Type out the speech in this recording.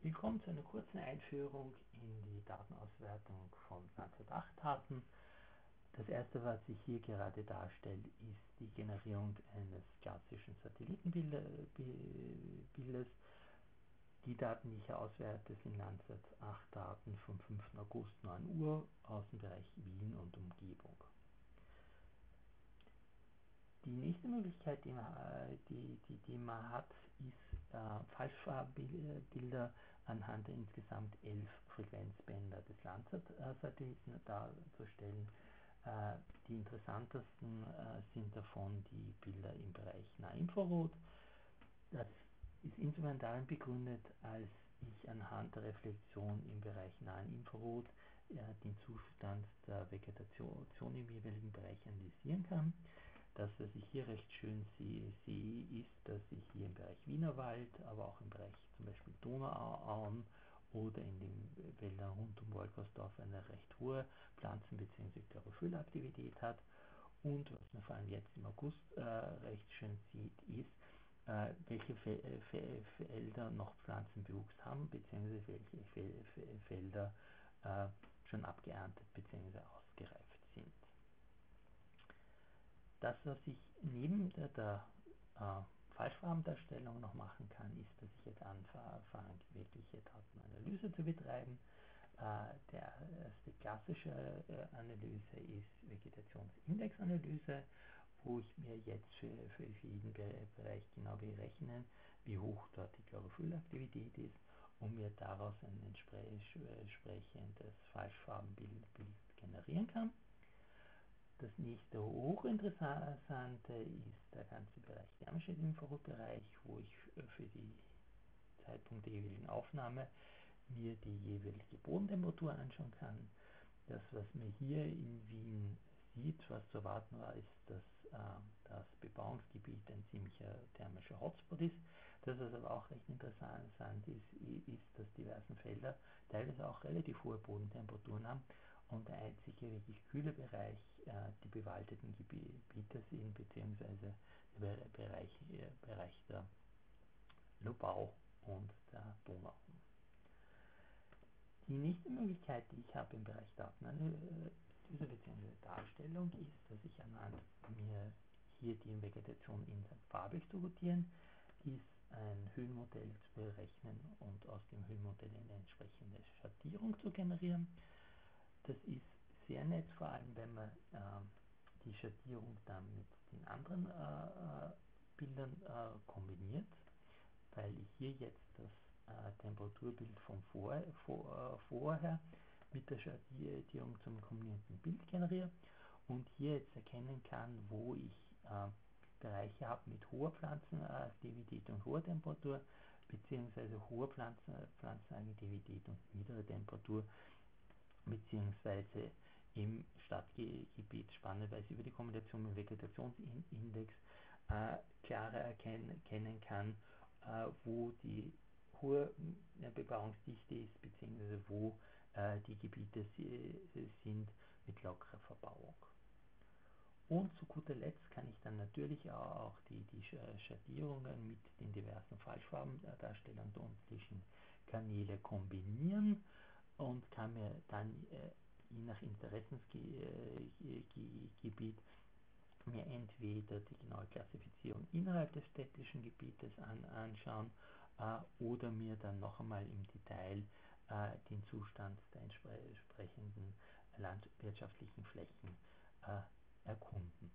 Willkommen zu einer kurzen Einführung in die Datenauswertung von Landsat-8-Daten. Das erste, was ich hier gerade darstelle, ist die Generierung eines klassischen Satellitenbildes. Die Daten, die ich hier auswerte, sind Landsat-8-Daten vom 5. August 9 Uhr aus dem Bereich Wien und Umgebung. Die nächste Möglichkeit, die man, die, die, die man hat, ist äh, Falschfarbbilder anhand der insgesamt elf Frequenzbänder des Landsat-Satelliten darzustellen. Äh, die interessantesten äh, sind davon die Bilder im Bereich Nahinfrarot. Das ist insofern darin begründet, als ich anhand der Reflexion im Bereich nahen Infrarot äh, den Zustand der Vegetation im jeweiligen Bereich analysieren kann. Das, was ich hier recht schön sehe, sehe, ist, dass ich hier im Bereich Wienerwald, aber auch im Bereich zum Beispiel Donauauen oder in den Wäldern rund um Wolkersdorf eine recht hohe Pflanzen- bzw. Chlorophyllaktivität hat. Und was man vor allem jetzt im August äh, recht schön sieht, ist, äh, welche Fe Fe Felder noch Pflanzenbewuchs haben, bzw. welche Fe Felder äh, schon abgeerntet bzw. ausgereift. Das, was ich neben der, der äh, Falschfarbendarstellung noch machen kann, ist, dass ich jetzt anfange, wirkliche Datenanalyse zu betreiben. Äh, der erste klassische äh, Analyse ist Vegetationsindexanalyse, wo ich mir jetzt für, für jeden Bereich genau berechne, wie hoch dort die Chlorophyllaktivität ist, und mir daraus ein entsprechendes Falschfarbenbild generieren kann. Das nächste hochinteressante ist der ganze Bereich thermische Infrarotbereich, wo ich für die Zeitpunkt der jeweiligen Aufnahme mir die jeweilige Bodentemperatur anschauen kann. Das, was man hier in Wien sieht, was zu erwarten war, ist, dass äh, das Bebauungsgebiet ein ziemlicher thermischer Hotspot ist. Das, was aber auch recht interessant ist, ist, dass diversen Felder teilweise auch relativ hohe Bodentemperaturen haben und einzige wirklich kühle Bereich äh, die bewaldeten Gebiete sind, beziehungsweise der Bereich, äh, Bereich der Lobau und der Donau. Die nächste Möglichkeit, die ich habe im Bereich Datenanalyse bzw. Darstellung, ist, dass ich anhand mir hier die Vegetation in farbig zu rotieren, ist ein Höhenmodell zu berechnen und aus dem Höhenmodell eine entsprechende Schattierung zu generieren. Das ist sehr nett, vor allem wenn man äh, die Schattierung dann mit den anderen äh, äh Bildern äh, kombiniert, weil ich hier jetzt das äh, Temperaturbild von vor, vor, vorher mit der Schattierung zum kombinierten Bild generiere und hier jetzt erkennen kann, wo ich Bereiche habe mit hoher Pflanzenaktivität und hoher Temperatur, beziehungsweise hoher Pflanzen, Pflanzenaktivität und niedere Temperatur, beziehungsweise im Stadtgebiet spannenderweise über die Kombination mit Vegetationsindex äh, klarer erkennen kann, äh, wo die hohe äh, Bebauungsdichte ist, beziehungsweise wo äh, die Gebiete sind mit lockerer Verbauung. Und zu guter Letzt kann ich dann natürlich auch die, die Schattierungen mit den diversen Falschfarbendarstellungen der unterschiedlichen Kanäle kombinieren und kann mir dann äh, je nach Interessensgebiet äh, mir entweder die genaue Klassifizierung innerhalb des städtischen Gebietes an, anschauen äh, oder mir dann noch einmal im Detail äh, den Zustand der entsprechenden landwirtschaftlichen Flächen äh, erkunden.